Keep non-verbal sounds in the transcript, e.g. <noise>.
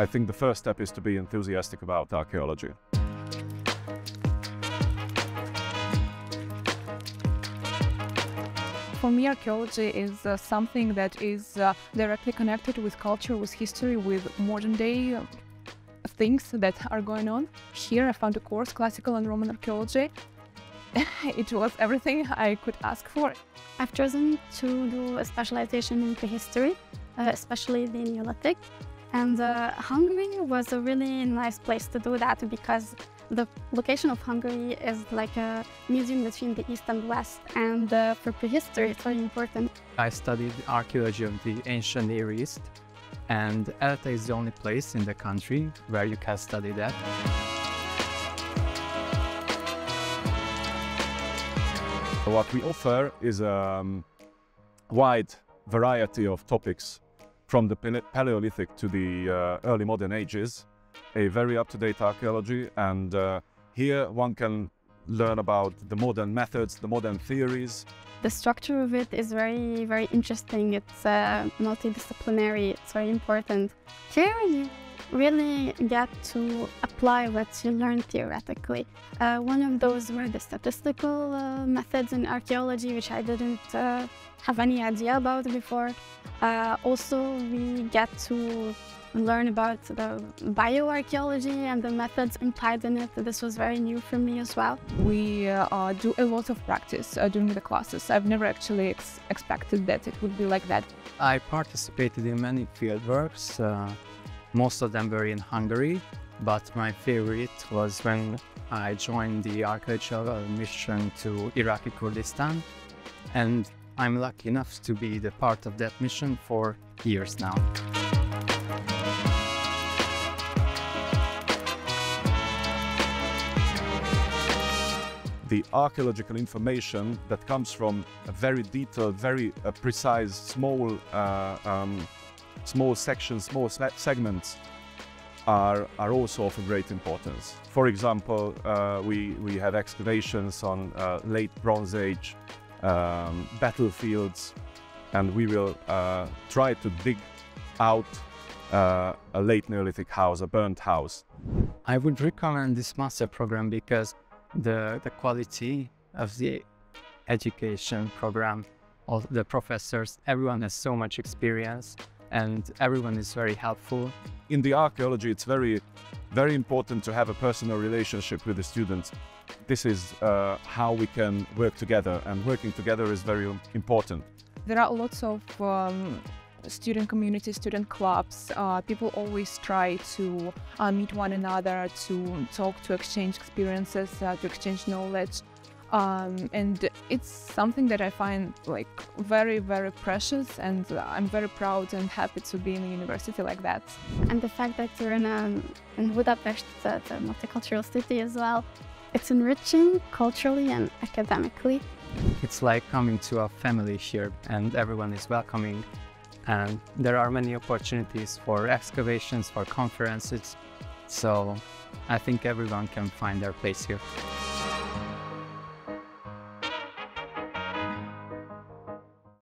I think the first step is to be enthusiastic about archaeology. For me, archaeology is uh, something that is uh, directly connected with culture, with history, with modern day uh, things that are going on. Here, I found a course, Classical and Roman Archaeology. <laughs> it was everything I could ask for. I've chosen to do a specialization in prehistory, uh, especially the Neolithic. And uh, Hungary was a really nice place to do that because the location of Hungary is like a museum between the East and West. And uh, for prehistory, it's very important. I studied archaeology of the ancient Near East, and ELTE is the only place in the country where you can study that. What we offer is a um, wide variety of topics from the Paleolithic to the uh, early modern ages, a very up-to-date archaeology, and uh, here one can learn about the modern methods, the modern theories. The structure of it is very, very interesting. It's uh, multidisciplinary, it's very important. Here you really get to apply what you learn theoretically. Uh, one of those were the statistical uh, methods in archaeology, which I didn't uh, have any idea about before. Uh, also, we get to learn about the bioarchaeology and the methods implied in it. This was very new for me as well. We uh, do a lot of practice uh, during the classes. I've never actually ex expected that it would be like that. I participated in many fieldworks most of them were in Hungary, but my favorite was when I joined the archaeological mission to Iraqi Kurdistan. And I'm lucky enough to be the part of that mission for years now. the archaeological information that comes from a very detailed, very uh, precise, small uh, um, small sections, small segments are, are also of great importance. For example, uh, we, we have excavations on uh, late Bronze Age um, battlefields, and we will uh, try to dig out uh, a late Neolithic house, a burnt house. I would recommend this master program because the, the quality of the education program, all the professors, everyone has so much experience and everyone is very helpful. In the archaeology, it's very, very important to have a personal relationship with the students. This is uh, how we can work together, and working together is very important. There are lots of um, student communities, student clubs. Uh, people always try to uh, meet one another, to talk, to exchange experiences, uh, to exchange knowledge. Um, and it's something that I find like very, very precious, and I'm very proud and happy to be in a university like that. And the fact that you're in, a, in Budapest, it's a multicultural city as well, it's enriching culturally and academically. It's like coming to a family here, and everyone is welcoming. And there are many opportunities for excavations, for conferences. So I think everyone can find their place here.